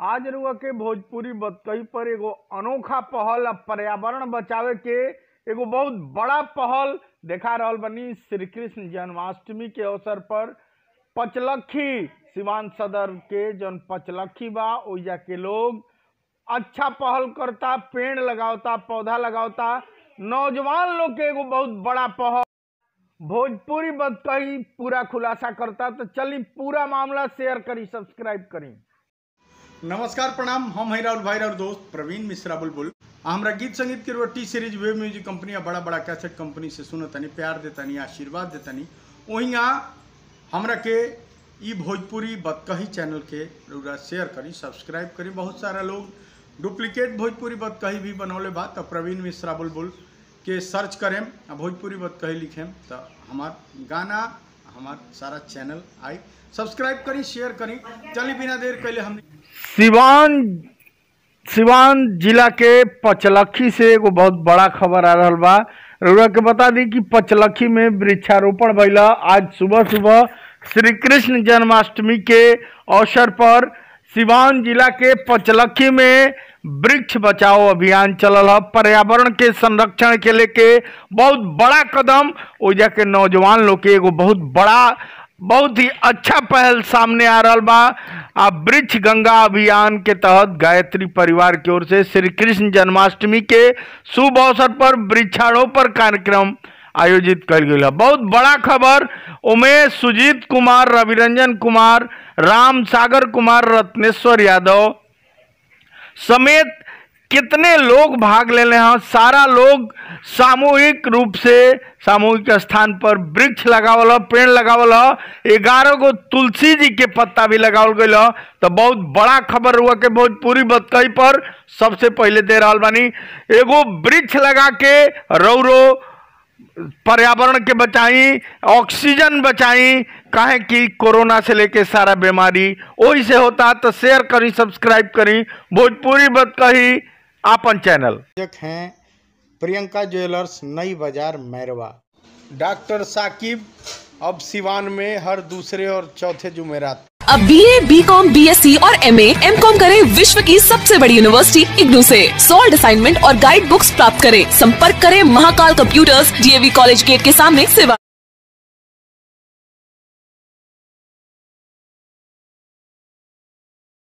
आज रुआ के भोजपुरी बतकही पर एगो अनोखा पहल अब पर्यावरण बचावे के एगो बहुत बड़ा पहल देखा रहल बनी श्री कृष्ण जन्माष्टमी के अवसर पर। पचलखी, सिवान सदर के जौन पचलखी बा, ओइजा के लोग अच्छा पहल करता, पेड़ लगावता, पौधा लगावता। नौजवान लोग के एगो बहुत बड़ा पहल। भोजपुरी बतकही पूरा खुलासा करता तो चली पूरा मामला शेयर करी, सब्सक्राइब करी। नमस्कार, प्रणाम। हम है राहुल भाई और दोस्त प्रवीण मिश्रा बुलबुल। हमरा गीत संगीत के T Series web music company या बड़ा बड़ा कैसेट कंपनी से सुनतनी प्यार देतनी, आशीर्वाद देतनी। वहीं हमरा के ई भोजपुरी बतकही चैनल के शेयर करी सब्सक्राइब करी। बहुत सारा लोग डुप्लीकेट भोजपुरी बतकही भी बनौले बा तो प्रवीण मिश्रा बुलबुल के सर्च करें भोजपुरी बतकही लिखें तो हमार गाना हमार सारा चैनल आई। सब्सक्राइब करी, शेयर करी। चली बिना देर कैले हम सिवान सिवान जिला के पचलखी से एगो बहुत बड़ा खबर आ रहा बा। रउरा के बता दी कि पचलखी में वृक्षारोपण भइला। आज सुबह सुबह श्री कृष्ण जन्माष्टमी के अवसर पर सिवान जिला के पचलखी में वृक्ष बचाओ अभियान चलल है पर्यावरण के संरक्षण के लेके बहुत बड़ा कदम। ओइजा के नौजवान लोग के एगो बहुत बड़ा, बहुत ही अच्छा पहल सामने आ रहा बा। आ वृक्ष गंगा अभियान के तहत गायत्री परिवार की ओर से श्री कृष्ण जन्माष्टमी के शुभ अवसर पर वृक्षारोपण कार्यक्रम आयोजित गई है बहुत बड़ा खबर। उमेश, सुजीत कुमार, रविरंजन कुमार, राम सागर कुमार, रत्नेश्वर यादव समेत कितने लोग भाग ले रहे हैं सारा लोग सामूहिक रूप से सामूहिक स्थान पर वृक्ष लगावल, पेड़ लगावल ग्यारह गो तुलसी जी के पत्ता भी लगावल गई तो बहुत बड़ा खबर हुआ के पूरी बतकई पर सबसे पहले दे रहा बानी, एगो वृक्ष लगा के रौरो पर्यावरण के बचाई, ऑक्सीजन बचाई, काहे कि कोरोना से लेके सारा बीमारी वही से होता तो शेयर करी सब्सक्राइब करी। भोजपुरी बत कही, आपन चैनल हैं, प्रियंका ज्वेलर्स, नई बाज़ार, मैरवा। डॉक्टर साकिब, अब सिवान में हर दूसरे और चौथे जुमेरात। अब B A B com B S C और एम ए एम कॉम करे विश्व की सबसे बड़ी यूनिवर्सिटी इग्नू ऐसी सोल्ड असाइनमेंट और गाइड बुक्स प्राप्त करें। संपर्क करें Mahakal computers V college gate के सामने सेवा।